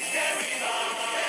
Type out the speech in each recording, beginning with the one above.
Carry on.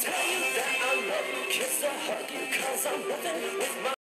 tell you that I love you, kiss or hug you, cause I'm living with my